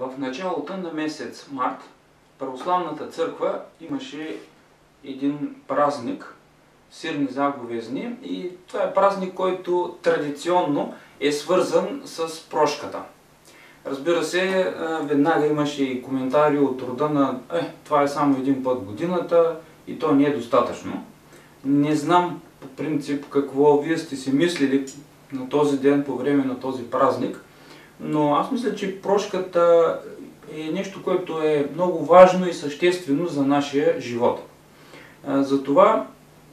В началото на месец март Православната църква имаше един празник, Сирни заговезни, и това е празник, който традиционно е свързан с прошката. Разбира се, веднага имаше и коментари от рода на е, това е само един път годината и то не е достатъчно. Не знам по принцип какво вие сте си мислили на този ден по време на този празник, но аз мисля, че прошката е нещо, което е много важно и съществено за нашия живот. Затова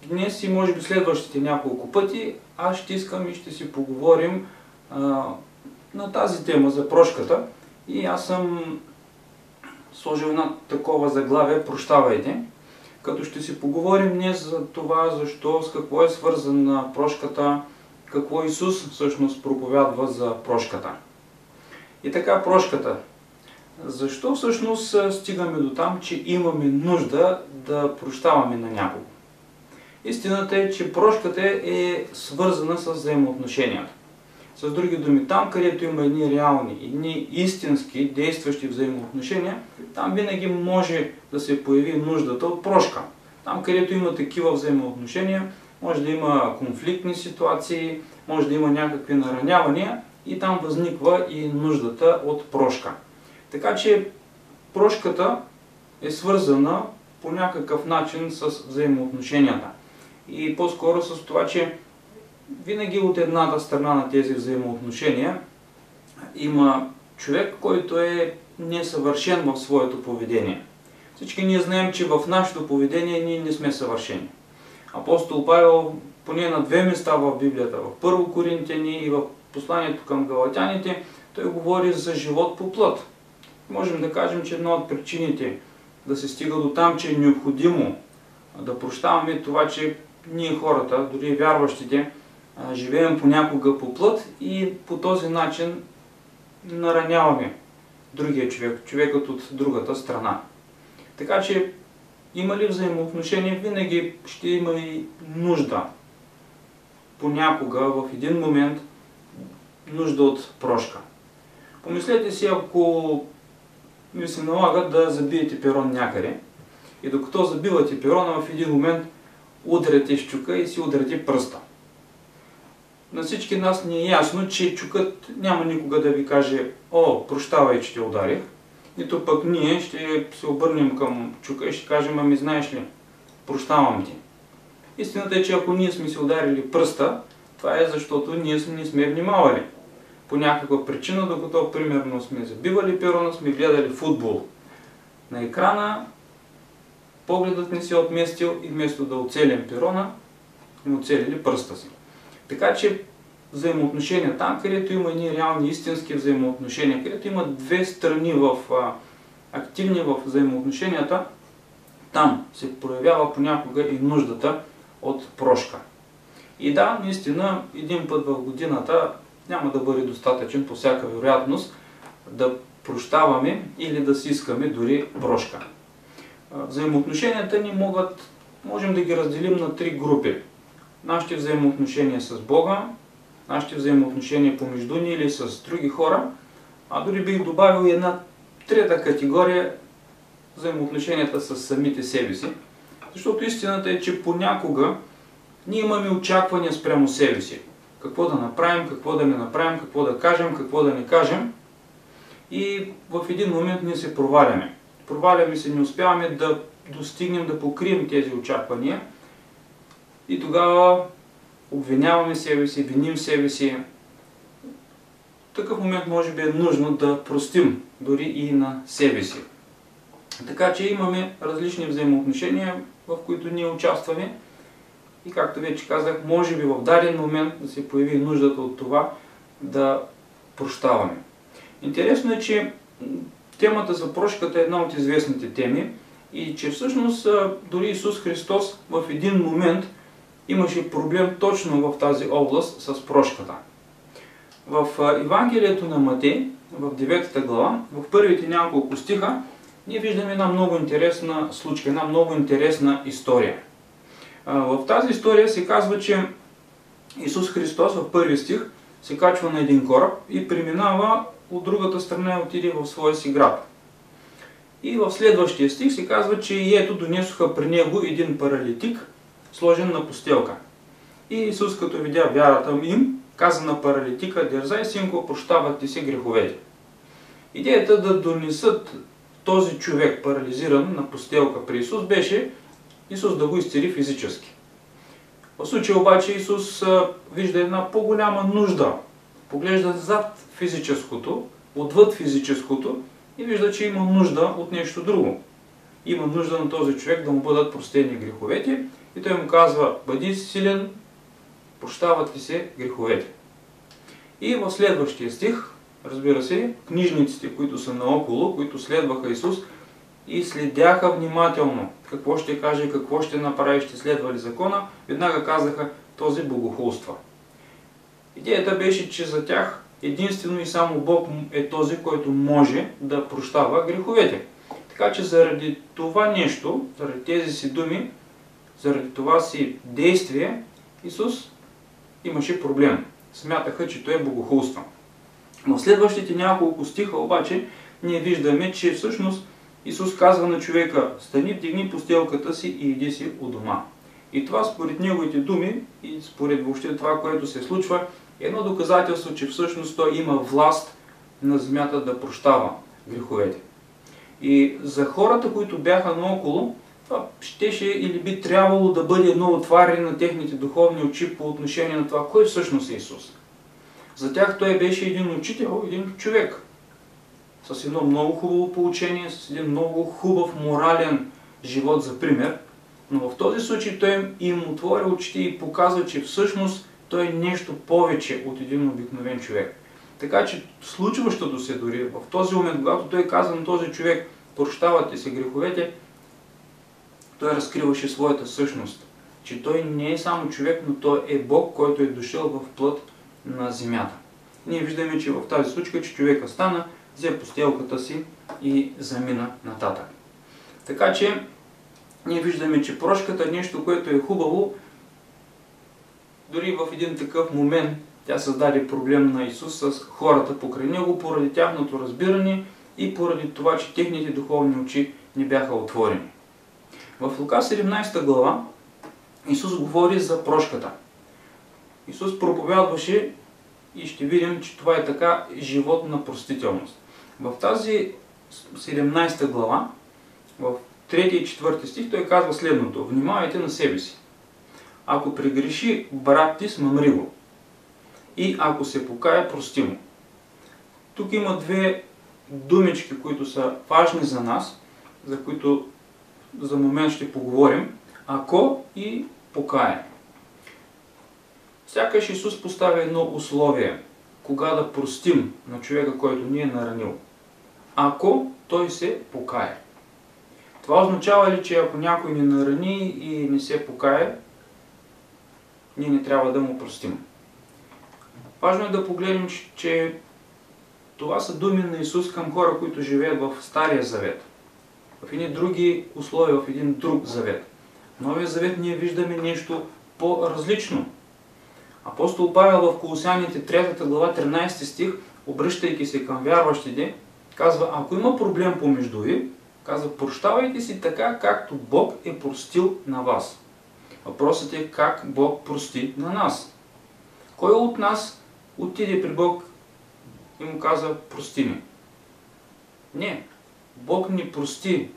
днес и може би следващите няколко пъти аз ще искам и ще си поговорим на тази тема за прошката. И аз съм сложил една такова заглавие Прощавайте, като ще си поговорим днес за това, защо, с какво е свързана прошката, какво Исус всъщност проповядва за прошката. И така, прошката. Защо всъщност стигаме до там, че имаме нужда да прощаваме на някого? Истината е, че прошката е свързана с взаимоотношенията. С други думи, там където има едни реални, едни истински действащи взаимоотношения, там винаги може да се появи нуждата от прошка. Там където има такива взаимоотношения, може да има конфликтни ситуации, може да има някакви наранявания и там възниква и нуждата от прошка. Така че прошката е свързана по някакъв начин с взаимоотношенията. И по-скоро с това, че винаги от едната страна на тези взаимоотношения има човек, който е несъвършен в своето поведение. Всички ние знаем, че в нашето поведение ние не сме съвършени. Апостол Павел поне на две места в Библията, в Първо Коринтияни и в посланието към галатяните, той говори за живот по плът. Можем да кажем, че една от причините да се стига до там, че е необходимо да прощаваме това, че ние хората, дори вярващите, живеем понякога по плът и по този начин нараняваме другия човек, човекът от другата страна. Така че има ли взаимоотношение, винаги ще има и нужда. Понякога, в един момент, нужда от прошка. Помислете си, ако ви се налага да забиете перон някъде и докато забивате перона, в един момент ударяте щука и си ударяте пръста на всички нас ни е ясно, че чукът няма никога да ви каже О, прощавай, че те ударих. Нито пък ние ще се обърнем към чука и ще кажем, ами знаеш ли, прощавам ти. Истината е, че ако ние сме си ударили пръста, това е защото ние не сме внимавали. По някаква причина, докато примерно сме забивали перона, сме гледали футбол на екрана, погледът ни се е отместил и вместо да оцелим перона, сме оцелили пръста си. Така че взаимоотношения, там където има едни реални истински взаимоотношения, където има две страни в, а, активни в взаимоотношенията, там се проявява понякога и нуждата от прошка. И да, наистина, един път в годината няма да бъде достатъчен по всяка вероятност да прощаваме или да си искаме дори прошка. Взаимоотношенията ни могат, можем да ги разделим на три групи нашите взаимоотношения с Бога, нашите взаимоотношения помежду ни или с други хора, а дори бих добавил една трета категория взаимоотношенията с самите себе си. Защото истината е, че понякога ние имаме очаквания спрямо себе си. Какво да направим, какво да не направим, какво да кажем, какво да не кажем. И в един момент ние се проваляме. Проваляме се, не успяваме да достигнем, да покрием тези очаквания – и тогава обвиняваме себе си, виним себе си. В такъв момент може би е нужно да простим дори и на себе си. Така че имаме различни взаимоотношения, в които ние участваме. И както вече казах, може би в даден момент да се появи нуждата от това да прощаваме. Интересно е, че темата за прошката е една от известните теми и че всъщност дори Исус Христос в един момент имаше проблем точно в тази област с прошката. В Евангелието на Матей, в 9 глава, в първите няколко стиха, ние виждаме една много интересна случка, една много интересна история. В тази история се казва, че Исус Христос в първи стих се качва на един кораб и преминава от другата страна отиде в своя си град. И в следващия стих се казва, че и ето донесоха при него един паралитик, сложен на постелка. И Исус, като видя вярата им, каза на паралитика, дързай, синко, прощават ти се греховете. Идеята да донесат този човек, парализиран на постелка при Исус, беше Исус да го изцели физически. В случая обаче Исус вижда една по-голяма нужда. Поглежда зад физическото, отвъд физическото и вижда, че има нужда от нещо друго. Има нужда на този човек да му бъдат простени греховете и той му казва, бъди силен, прощават ти се греховете. И в следващия стих, разбира се, книжниците, които са наоколо, които следваха Исус и следяха внимателно какво ще каже, какво ще направи, ще следва ли закона, веднага казаха този богохулства. Идеята беше, че за тях единствено и само Бог е този, който може да прощава греховете. Така че заради това нещо, заради тези си думи, заради това си действие, Исус имаше проблем. Смятаха, че той е богохулства. Но в следващите няколко стиха обаче ние виждаме, че всъщност Исус казва на човека, стани, вдигни постелката си и иди си у дома. И това според неговите думи и според въобще това, което се случва, е едно доказателство, че всъщност той има власт на земята да прощава греховете. И за хората, които бяха наоколо, това щеше или би трябвало да бъде едно отваряне на техните духовни очи по отношение на това, кой всъщност е Исус. За тях той беше един учител, един човек, с едно много хубаво получение, с един много хубав морален живот за пример, но в този случай той им отвори очите и показва, че всъщност той е нещо повече от един обикновен човек. Така че случващото се дори в този момент, когато той каза на този човек, прощавате се греховете, той разкриваше своята същност. Че той не е само човек, но той е Бог, който е дошъл в плът на земята. Ние виждаме, че в тази случка, че човека стана, взе постелката си и замина нататък. Така че, ние виждаме, че прошката е нещо, което е хубаво, дори в един такъв момент тя създаде проблем на Исус с хората покрай него, поради тяхното разбиране и поради това, че техните духовни очи не бяха отворени. В Лука 17 глава Исус говори за прошката. Исус проповядваше и ще видим, че това е така живот на простителност. В тази 17 глава, в 3 и 4 стих, той казва следното. Внимавайте на себе си. Ако прегреши брат ти, смъмри го. И ако се покая, прости му. Тук има две думички, които са важни за нас, за които за момент ще поговорим. Ако и покая. Сякаш Исус поставя едно условие, кога да простим на човека, който ни е наранил. Ако той се покае. Това означава ли, че ако някой ни нарани и не се покае, ние не трябва да му простим. Важно е да погледнем, че това са думи на Исус към хора, които живеят в Стария Завет. В едни други условия, в един друг завет. В Новия завет ние виждаме нещо по-различно. Апостол Павел в Колосяните 3 глава 13 стих, обръщайки се към вярващите, казва, ако има проблем помежду ви, казва, прощавайте си така, както Бог е простил на вас. Въпросът е как Бог прости на нас. Кой от нас отиде при Бог и му каза, прости ми? Не. Бог ни прости.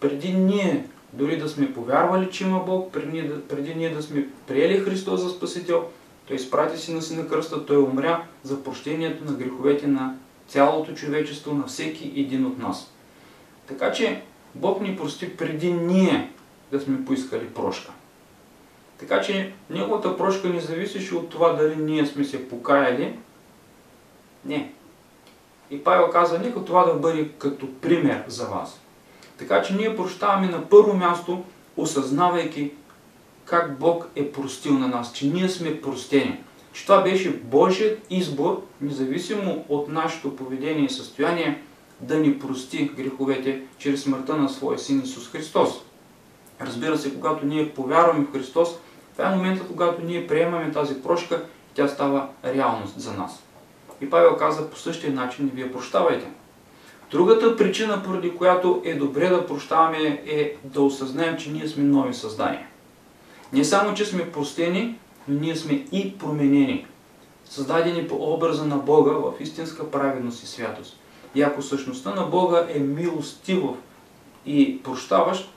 Преди ние дори да сме повярвали, че има Бог, преди, преди ние да сме приели Христос за Спасител, Той изпрати си на си на кръста, Той умря за прощението на греховете на цялото човечество, на всеки един от нас. Така че Бог ни прости преди ние да сме поискали прошка. Така че неговата прошка не зависеше от това дали ние сме се покаяли. Не. И Павел каза, нека това да бъде като пример за вас. Така че ние прощаваме на първо място, осъзнавайки как Бог е простил на нас, че ние сме простени. Че това беше Божият избор, независимо от нашето поведение и състояние, да ни прости греховете чрез смъртта на своя Син Исус Христос. Разбира се, когато ние повярваме в Христос, това е моментът, когато ние приемаме тази прошка и тя става реалност за нас. И Павел каза по същия начин вие прощавайте. Другата причина, поради която е добре да прощаваме, е да осъзнаем, че ние сме нови създания. Не само, че сме простени, но ние сме и променени. Създадени по образа на Бога в истинска праведност и святост. И ако същността на Бога е милостивов и прощаващ,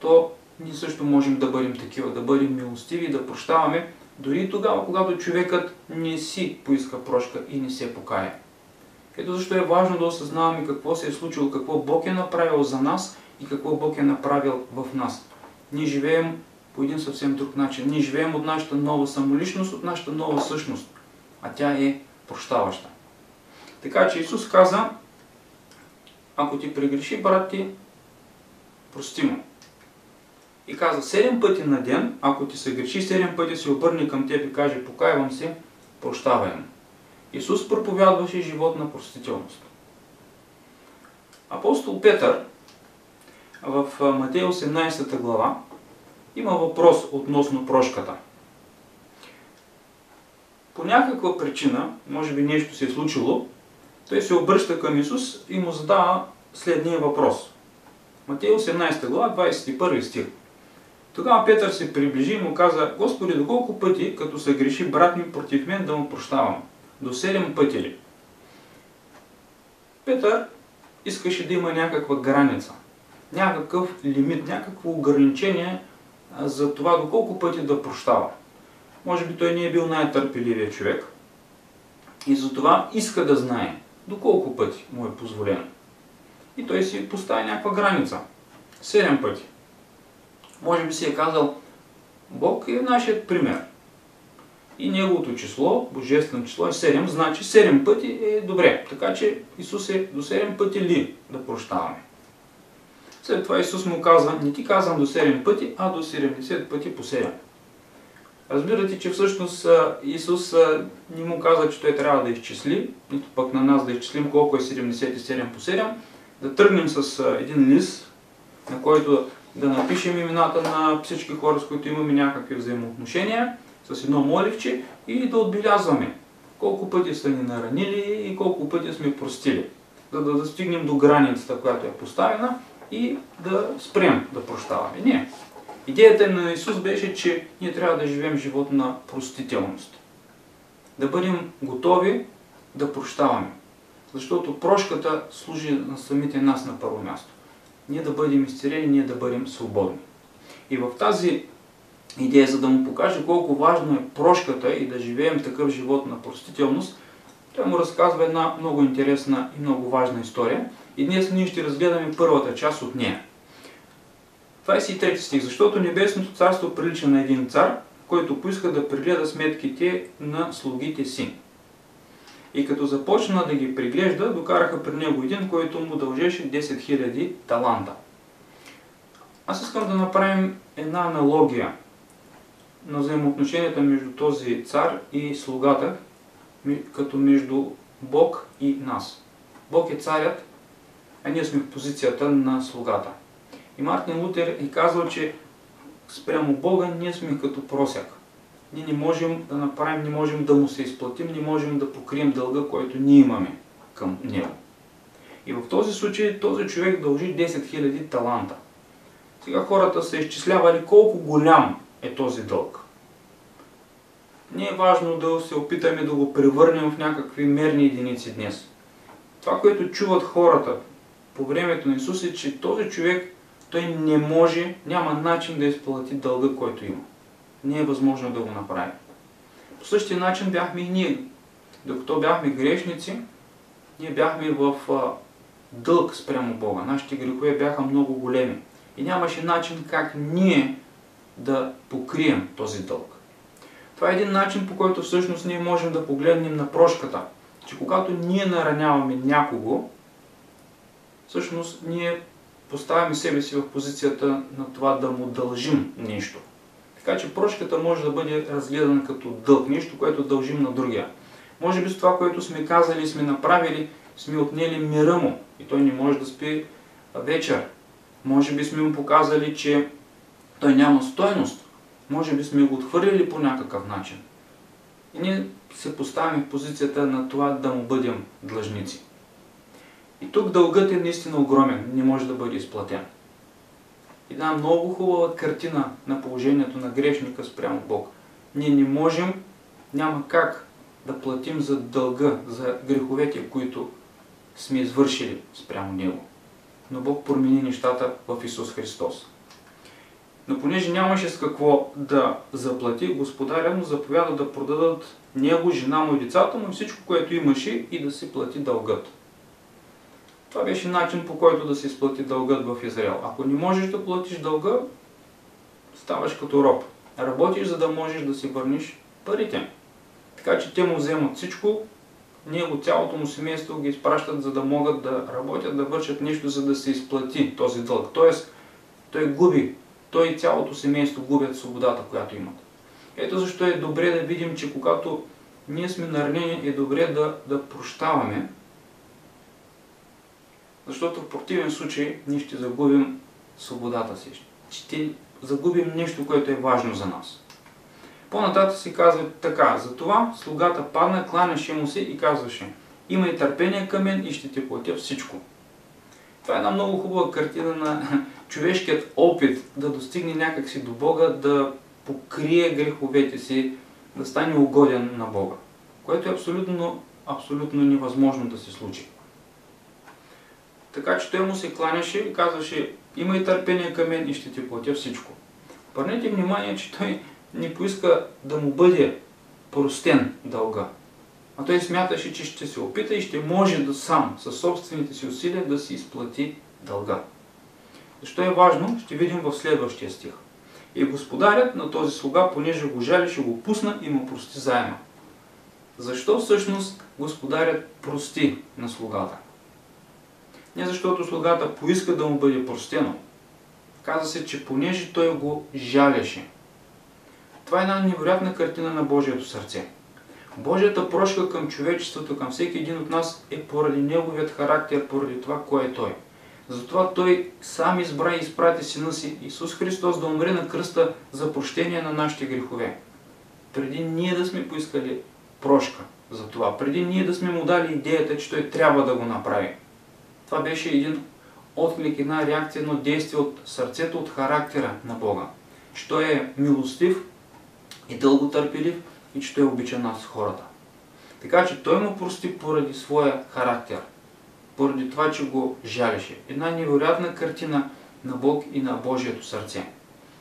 то ние също можем да бъдем такива, да бъдем милостиви и да прощаваме, дори тогава, когато човекът не си поиска прошка и не се покая. Ето защо е важно да осъзнаваме какво се е случило, какво Бог е направил за нас и какво Бог е направил в нас. Ние живеем по един съвсем друг начин. Ние живеем от нашата нова самоличност, от нашата нова същност, а тя е прощаваща. Така че Исус каза, ако ти прегреши брат ти, прости му. И каза, седем пъти на ден, ако ти се греши, седем пъти се обърне към теб и каже, покаявам се, прощавай му. Исус проповядваше живот на простителност. Апостол Петър в Матея 18 глава има въпрос относно прошката. По някаква причина, може би нещо се е случило, той се обръща към Исус и му задава следния въпрос. Матея 18 глава, 21 стих. Тогава Петър се приближи и му каза, Господи, доколко пъти, като се греши брат ми против мен, да му прощавам? До 7 пъти ли? Петър искаше да има някаква граница, някакъв лимит, някакво ограничение за това доколко пъти да прощава. Може би той не е бил най-търпеливият човек и затова иска да знае доколко пъти му е позволено. И той си поставя някаква граница. Седем пъти. Може би си е казал, Бог е нашият пример. И неговото число, божествено число е 7, значи 7 пъти е добре. Така че Исус е до 7 пъти ли да прощаваме. След това Исус му казва, не ти казвам до 7 пъти, а до 70 пъти по 7. Разбирате, че всъщност Исус не му каза, че той трябва да изчисли, нито пък на нас да изчислим колко е 77 по 7, да тръгнем с един лист, на който да напишем имената на всички хора, с които имаме някакви взаимоотношения, с едно моливче и да отбелязваме колко пъти са ни наранили и колко пъти сме простили, за да достигнем до границата, която е поставена и да спрем да прощаваме. Не. Идеята на Исус беше, че ние трябва да живеем живот на простителност. Да бъдем готови да прощаваме. Защото прошката служи на самите нас на първо място. Ние да бъдем изцелени, ние да бъдем свободни. И в тази идея, за да му покаже колко важно е прошката и да живеем такъв живот на простителност, той му разказва една много интересна и много важна история. И днес ние ще разгледаме първата част от нея. 23 стих. Защото Небесното царство прилича на един цар, който поиска да прегледа сметките на слугите си. И като започна да ги приглежда, докараха при него един, който му дължеше 10 000 таланта. Аз искам да направим една аналогия на взаимоотношенията между този цар и слугата, като между Бог и нас. Бог е царят, а ние сме в позицията на слугата. И Мартин Лутер е казал, че спрямо Бога ние сме като просяк. Ние не можем да направим, не можем да му се изплатим, не можем да покрием дълга, който ние имаме към него. И в този случай този човек дължи 10 000 таланта. Сега хората са изчислявали колко голям е този дълг. Не е важно да се опитаме да го превърнем в някакви мерни единици днес. Това, което чуват хората по времето на Исус е, че този човек той не може, няма начин да изплати дълга, който има. Не е възможно да го направи. По същия начин бяхме и ние. Докато бяхме грешници, ние бяхме в дълг спрямо Бога. Нашите грехове бяха много големи. И нямаше начин как ние да покрием този дълг. Това е един начин, по който всъщност ние можем да погледнем на прошката. Че когато ние нараняваме някого, всъщност ние поставяме себе си в позицията на това да му дължим нещо. Така че прошката може да бъде разгледана като дълг, нещо, което дължим на другия. Може би с това, което сме казали и сме направили, сме отнели мира му и той не може да спи вечер. Може би сме му показали, че той няма стойност. Може би сме го отхвърлили по някакъв начин. И ние се поставяме в позицията на това да му бъдем длъжници. И тук дългът е наистина огромен, не може да бъде изплатен. И да, много хубава картина на положението на грешника спрямо Бог. Ние не можем, няма как да платим за дълга, за греховете, които сме извършили спрямо Него. Но Бог промени нещата в Исус Христос. Но понеже нямаше с какво да заплати, господаря му заповяда да продадат него, жена му и децата му, всичко, което имаше и да си плати дългът. Това беше начин по който да се изплати дългът в Израел. Ако не можеш да платиш дълга, ставаш като роб. Работиш, за да можеш да си върниш парите. Така че те му вземат всичко, него цялото му семейство ги изпращат, за да могат да работят, да вършат нещо, за да се изплати този дълг. Тоест, той губи, той и цялото семейство губят свободата, която имат. Ето защо е добре да видим, че когато ние сме наранени, е добре да, да прощаваме, защото в противен случай ние ще загубим свободата си. Ще загубим нещо, което е важно за нас. По-нататък си казва така, затова слугата падна, кланяше му се и казваше, имай търпение към мен и ще ти платя всичко. Това е една много хубава картина на човешкият опит да достигне някакси до Бога, да покрие греховете си, да стане угоден на Бога. Което е абсолютно, абсолютно невъзможно да се случи. Така че той му се кланяше и казваше, имай търпение към мен и ще ти платя всичко. Обърнете внимание, че той не поиска да му бъде простен дълга. А той смяташе, че ще се опита и ще може да сам, със собствените си усилия, да си изплати дълга. Защо е важно, ще видим в следващия стих. И господарят на този слуга, понеже го жали, ще го пусна и му прости заема. Защо всъщност господарят прости на слугата? Не защото слугата поиска да му бъде простено. Каза се, че понеже той го жалеше. Това е една невероятна картина на Божието сърце. Божията прошка към човечеството, към всеки един от нас е поради неговият характер, поради това, кой е Той. Затова Той сам избра и изпрати Сина си Исус Христос да умре на кръста за прощение на нашите грехове. Преди ние да сме поискали прошка за това, преди ние да сме му дали идеята, че Той трябва да го направи. Това беше един отклик, една реакция, едно действие от сърцето, от характера на Бога. Че Той е милостив и дълго търпелив и че Той обича нас, хората. Така че Той му прости поради своя характер, поради това, че го жалеше. Една невероятна картина на Бог и на Божието сърце.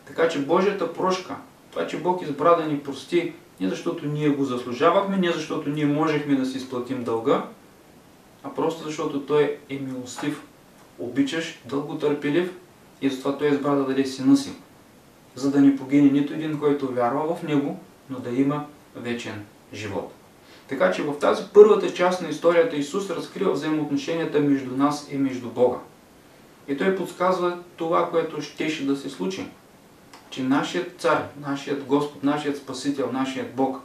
Така че Божията прошка, това, че Бог избра да ни прости, не защото ние го заслужавахме, не защото ние можехме да си изплатим дълга, а просто защото Той е милостив, обичаш, дълго търпелив и затова Той избра да даде сина си, за да не погине нито един, който вярва в Него, но да има вечен живот. Така че в тази първата част на историята Исус разкрива взаимоотношенията между нас и между Бога. И Той подсказва това, което щеше да се случи. Че нашият цар, нашият Господ, нашият Спасител, нашият Бог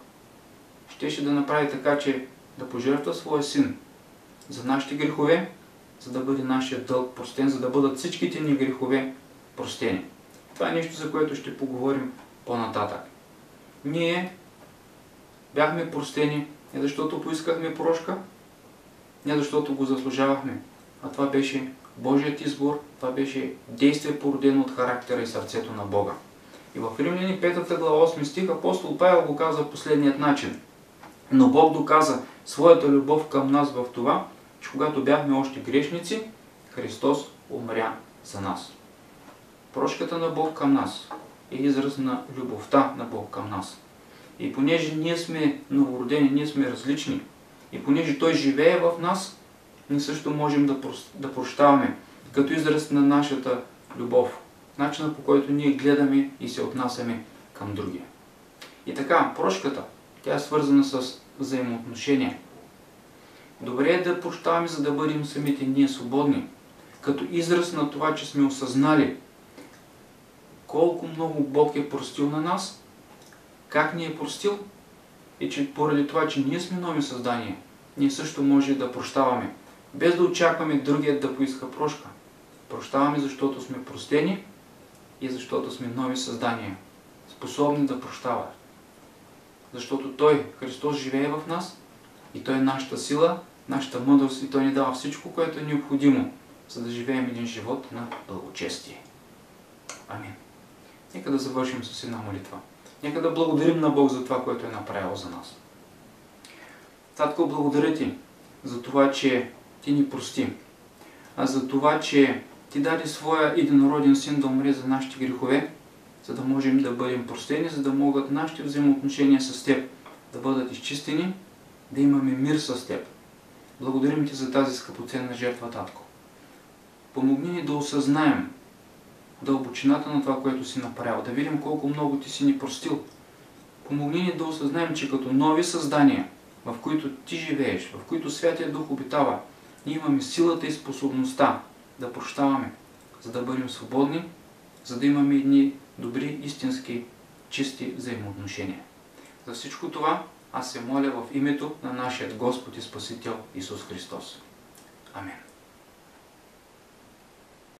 щеше да направи така, че да пожертва своя син, за нашите грехове, за да бъде нашия дълг простен, за да бъдат всичките ни грехове простени. Това е нещо, за което ще поговорим по-нататък. Ние бяхме простени не защото поискахме прошка, не защото го заслужавахме, а това беше Божият избор, това беше действие породено от характера и сърцето на Бога. И в Римляни 5 глава 8 стих апостол Павел го каза последният начин. Но Бог доказа своята любов към нас в това, че когато бяхме още грешници, Христос умря за нас. Прошката на Бог към нас е израз на любовта на Бог към нас. И понеже ние сме новородени, ние сме различни, и понеже Той живее в нас, ние също можем да, прощаваме, като израз на нашата любов, начина по който ние гледаме и се отнасяме към другия. И така, прошката, тя е свързана с взаимоотношения. Добре е да прощаваме, за да бъдем самите ние свободни. Като израз на това, че сме осъзнали колко много Бог е простил на нас, как ни е простил и че поради това, че ние сме нови създания, ние също може да прощаваме, без да очакваме другият да поиска прошка. Прощаваме, защото сме простени и защото сме нови създания, способни да прощават. защото Той, Христос, живее в нас и Той е нашата сила, нашата мъдрост и Той ни дава всичко, което е необходимо, за да живеем един живот на благочестие. Амин. Нека да завършим с една молитва. Нека да благодарим на Бог за това, което е направил за нас. Татко, благодаря Ти за това, че Ти ни прости, а за това, че Ти даде своя единороден син да умре за нашите грехове, за да можем да бъдем простени, за да могат нашите взаимоотношения с Теб да бъдат изчистени, да имаме мир с Теб. Благодарим Ти за тази скъпоценна жертва, Татко. Помогни ни да осъзнаем дълбочината на това, което си направил, да видим колко много Ти си ни простил. Помогни ни да осъзнаем, че като нови създания, в които Ти живееш, в които Святия Дух обитава, ние имаме силата и способността да прощаваме, за да бъдем свободни, за да имаме едни добри, истински, чисти взаимоотношения. За всичко това аз се моля в името на нашия Господ и Спасител Исус Христос. Амин.